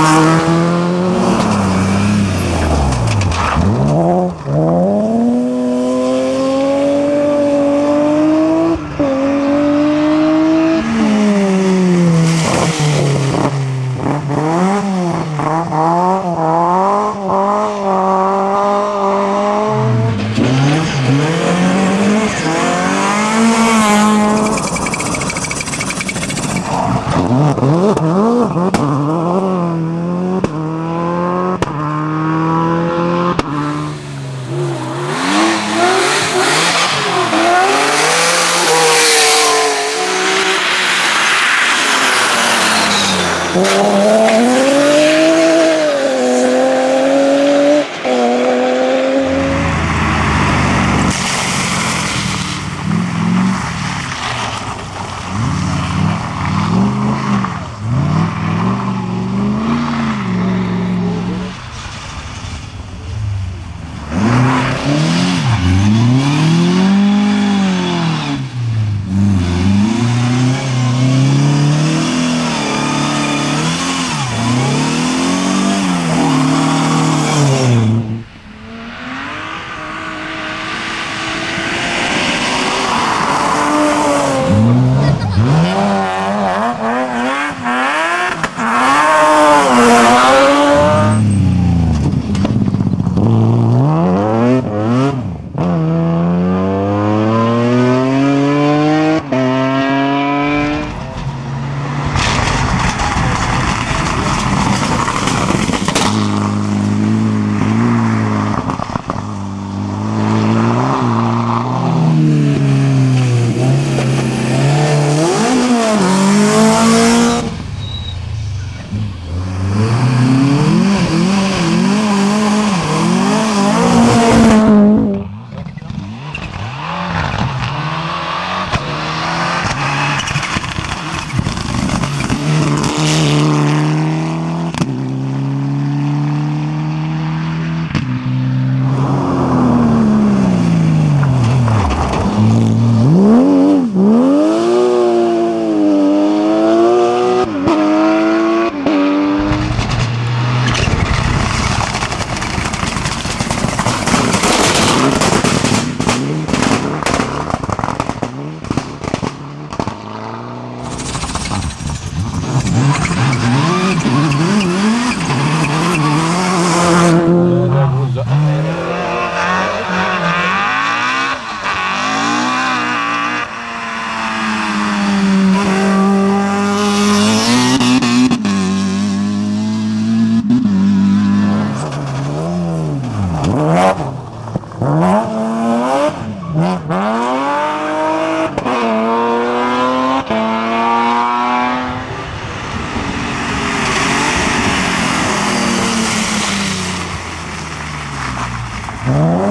Música Oh. Oh.